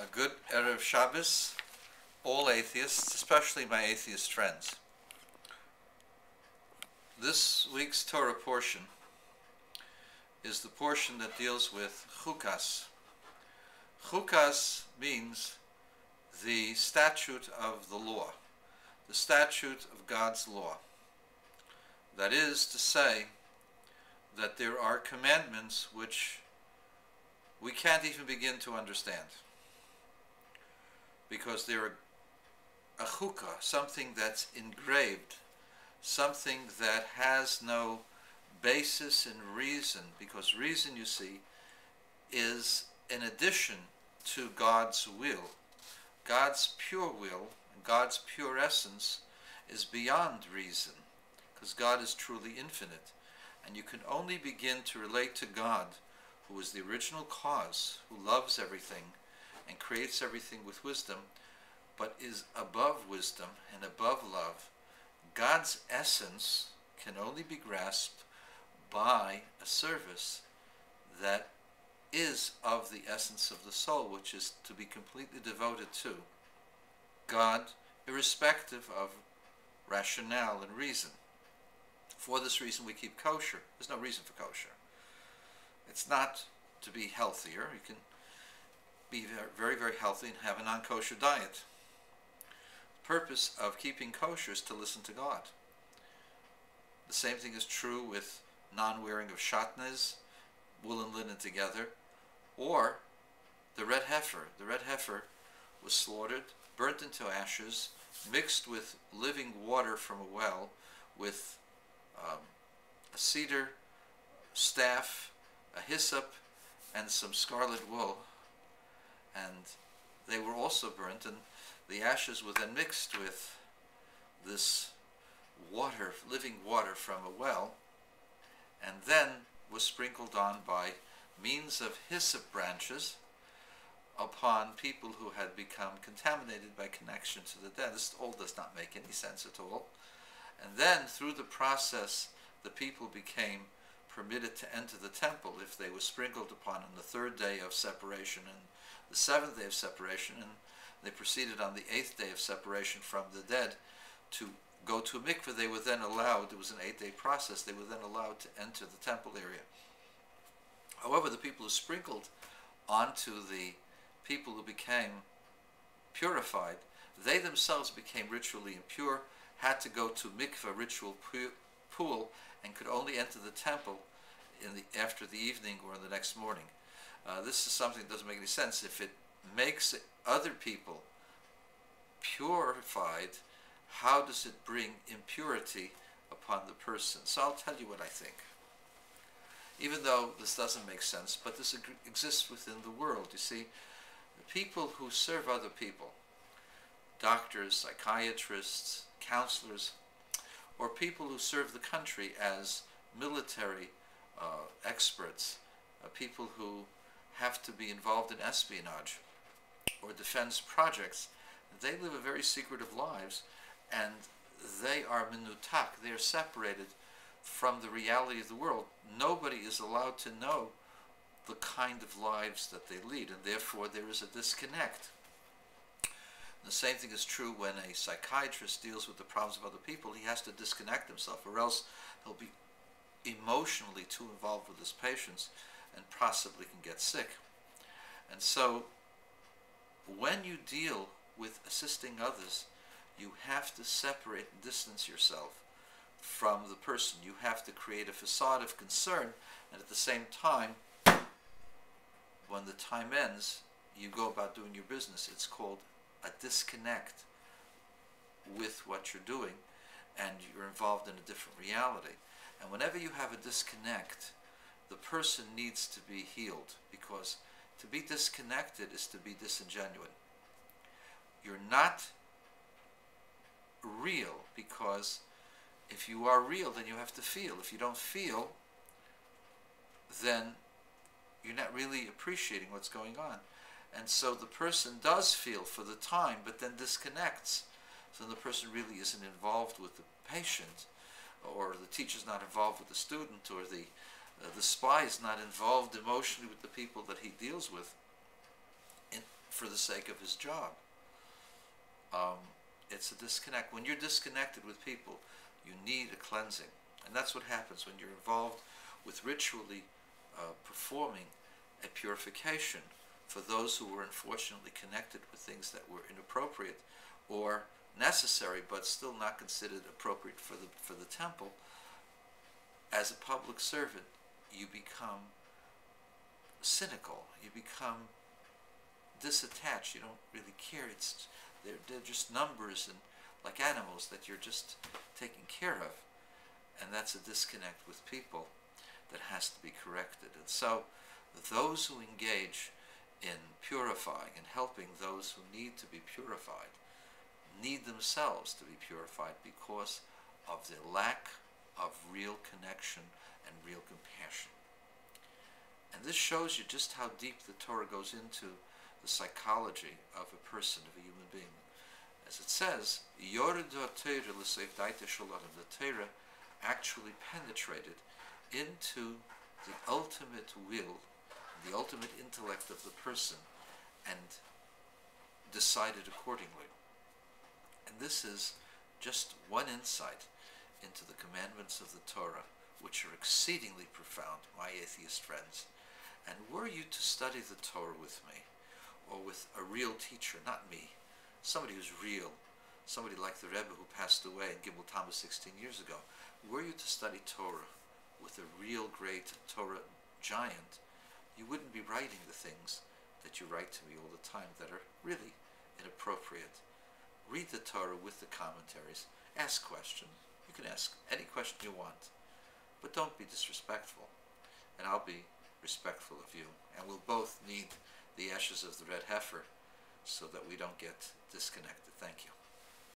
A good Erev Shabbos, all atheists, especially my atheist friends. This week's Torah portion is the portion that deals with chukas. Chukas means the statute of the law, the statute of God's law. That is to say, that there are commandments which we can't even begin to understand because they're a chukah, something that's engraved, something that has no basis in reason, because reason, you see, is in addition to God's will. God's pure will, God's pure essence, is beyond reason, because God is truly infinite. And you can only begin to relate to God, who is the original cause, who loves everything, and creates everything with wisdom, but is above wisdom and above love. God's essence can only be grasped by a service that is of the essence of the soul, which is to be completely devoted to God, irrespective of rationale and reason. For this reason, we keep kosher. There's no reason for kosher. It's not to be healthier. You can be very, very healthy and have a non-kosher diet. The purpose of keeping kosher is to listen to God. The same thing is true with non-wearing of shatnez, wool and linen together, or the red heifer. The red heifer was slaughtered, burnt into ashes, mixed with living water from a well, with um, a cedar staff, a hyssop, and some scarlet wool, and they were also burnt, and the ashes were then mixed with this water, living water from a well, and then was sprinkled on by means of hyssop branches upon people who had become contaminated by connection to the dead. This all does not make any sense at all. And then through the process, the people became permitted to enter the temple if they were sprinkled upon on the third day of separation and the seventh day of separation, and they proceeded on the eighth day of separation from the dead to go to a mikveh. They were then allowed, it was an eight day process, they were then allowed to enter the temple area. However, the people who sprinkled onto the people who became purified, they themselves became ritually impure, had to go to mikveh ritual pool, and could only enter the temple in the after the evening or the next morning. Uh, this is something that doesn't make any sense. If it makes other people purified, how does it bring impurity upon the person? So I'll tell you what I think. Even though this doesn't make sense, but this exists within the world. You see, people who serve other people, doctors, psychiatrists, counselors, or people who serve the country as military uh, experts, uh, people who have to be involved in espionage or defense projects, they live a very secretive lives and they are minutak, they are separated from the reality of the world. Nobody is allowed to know the kind of lives that they lead, and therefore there is a disconnect. The same thing is true when a psychiatrist deals with the problems of other people. He has to disconnect himself, or else he'll be emotionally too involved with his patients and possibly can get sick. And so, when you deal with assisting others, you have to separate and distance yourself from the person. You have to create a facade of concern, and at the same time, when the time ends, you go about doing your business. It's called a disconnect with what you're doing, and you're involved in a different reality. And whenever you have a disconnect, the person needs to be healed because to be disconnected is to be disingenuous. You're not real because if you are real, then you have to feel. If you don't feel, then you're not really appreciating what's going on. And so the person does feel for the time, but then disconnects. So the person really isn't involved with the patient, or the teacher's not involved with the student, or the uh, the spy is not involved emotionally with the people that he deals with. And for the sake of his job. Um, it's a disconnect. When you're disconnected with people, you need a cleansing. And that's what happens when you're involved with ritually uh, performing a purification for those who were unfortunately connected with things that were inappropriate or necessary but still not considered appropriate for the for the temple as a public servant you become cynical. You become disattached. You don't really care. It's they're, they're just numbers and like animals that you're just taking care of. And that's a disconnect with people that has to be corrected. And so those who engage purifying and helping those who need to be purified need themselves to be purified because of their lack of real connection and real compassion. And this shows you just how deep the Torah goes into the psychology of a person, of a human being. As it says, the Torah actually penetrated into the ultimate will, the ultimate intellect of the person, and decided accordingly. And this is just one insight into the commandments of the Torah, which are exceedingly profound, my atheist friends. And were you to study the Torah with me, or with a real teacher, not me, somebody who's real, somebody like the Rebbe who passed away in Gimel Tammuz 16 years ago, were you to study Torah with a real great Torah giant, you wouldn't be writing the things that you write to me all the time that are really inappropriate read the Torah with the commentaries, ask questions. You can ask any question you want, but don't be disrespectful, and I'll be respectful of you. And we'll both need the ashes of the red heifer so that we don't get disconnected. Thank you.